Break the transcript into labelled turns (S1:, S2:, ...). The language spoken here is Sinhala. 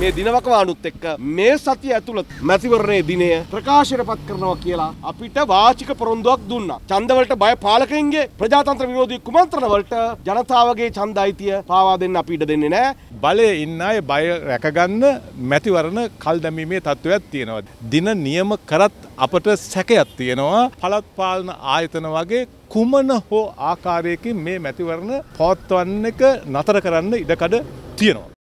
S1: මේ දිනවකවානුත් එක්ක මේ සතිය ඇතුළත මැතිවරණයේ දිනය ප්‍රකාශයට පත් කරනවා කියලා අපිට වාචික පොරොන්දුවක් දුන්නා. ඡන්දවලට බය පාලකයින්ගේ ප්‍රජාතන්ත්‍ර විරෝධී කුමන්ත්‍රණ වලට ජනතාවගේ ඡන්ද අයිතිය පාවා දෙන්න අපි ඉඩ දෙන්නේ නැහැ.
S2: බලය ඉන්න අය බය රැකගන්න මැතිවරණ කල් දැමීමේ තත්ත්වයක් තියෙනවා. දින නියම කරත් අපට සැකයක් තියෙනවා පළත් පාලන ආයතන වගේ කුමන හෝ ආකාරයකින් මේ මැතිවරණ පවත්වන්න එක නතර කරන්න ඉඩකඩ තියෙනවා.